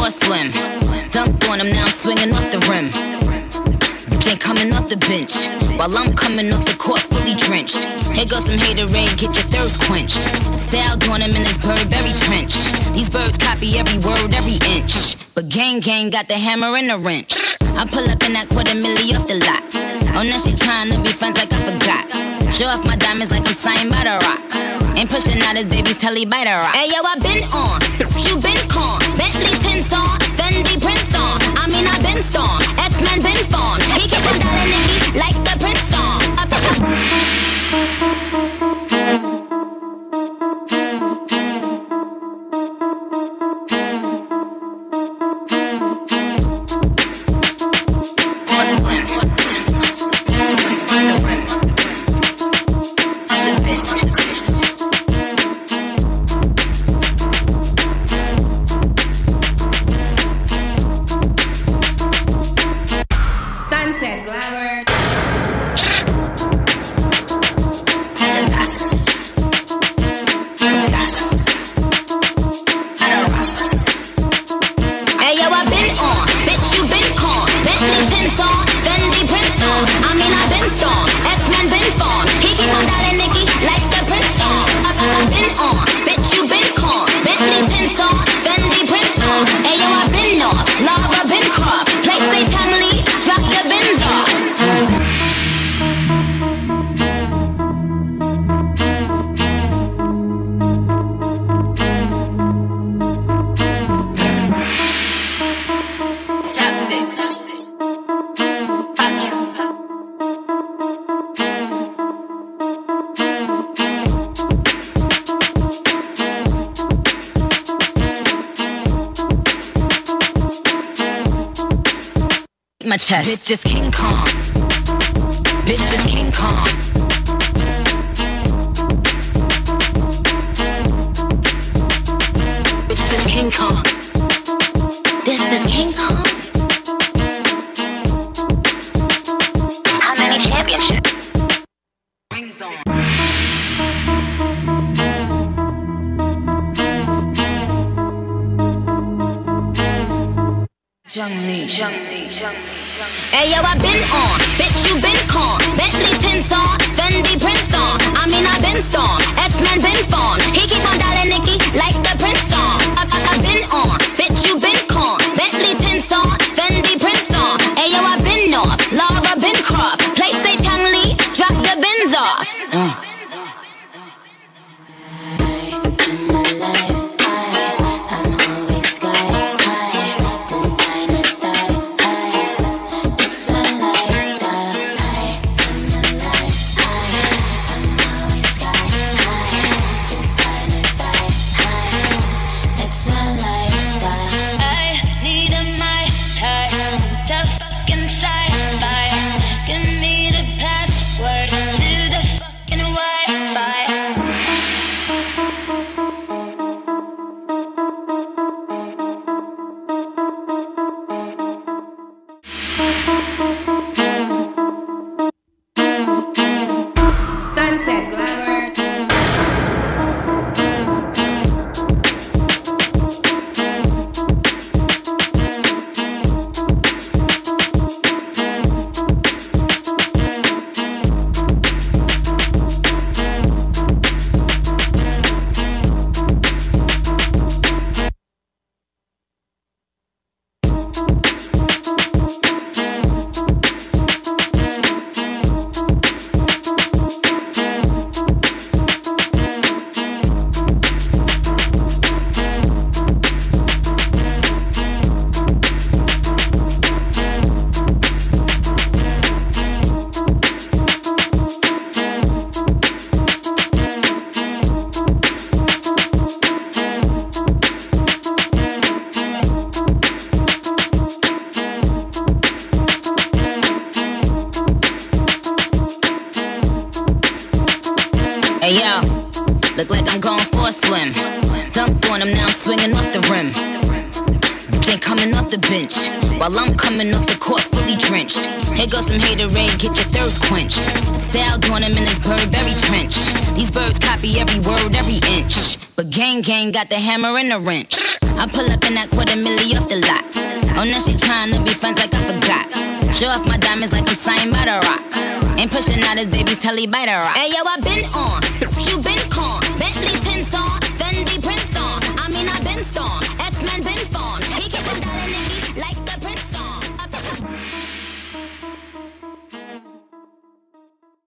A swim. Dunked on him, now I'm swinging off the rim. Ain't coming off the bench, while I'm coming off the court fully drenched. Here goes some haterade, get your thirst quenched. Style doing him in this Burberry trench. These birds copy every word, every inch. But gang gang got the hammer and the wrench. I pull up in that quarter milli off the lot. Oh, now she trying to be friends like I forgot. Show off my diamonds like I'm signed by the Roc. Ain't pushing out his baby's telly by the rock. Hey yo, I been on, you been con. Bentley tints on, Fendi prints on. I mean I've been storm, Been storm, X-Men been formed. He keep on dialing Nicki like the Prince song. I, I been on, my chest. Bitch just King Kong. Bitch just King Kong. Bitch just King Kong. This is King Kong. Hey yo, I been on, bitch you been con. Bentley tints on, Fendi prints on. I mean I been storm, X-Men been formed. He keep on Dunked on him, now I'm swinging off the rim. Jane coming off the bench while I'm coming off the court fully drenched. Here goes some haterade, get your thirst quenched. Style doing him in this Burberry trench. These birds copy every word, every inch. But gang gang got the hammer and the wrench. I pull up in that quarter milli off the lot. Oh, now she trying to be friends like I forgot. Show off my diamonds like I'm signed by the Roc. Ain't pushing out his baby's telly by the rock. Hey yo, I been on, you been